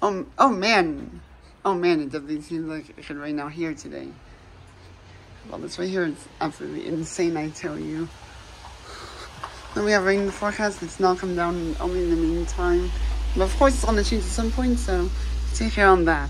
Oh, oh man. Oh man, it definitely seems like it could rain out here today. Well, this right here is absolutely insane, I tell you. Then we have rain in the forecast. It's not come down only in the meantime. But of course, it's on the change at some point, so take care on that.